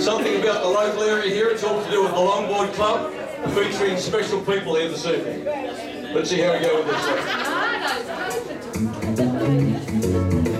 Something about the local area here, it's all to do with the Longboard Club, featuring special people here this evening. Let's see how we go with this. One.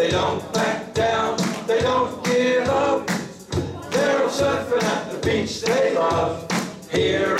They don't back down, they don't give up. They're surfing at the beach they love. Here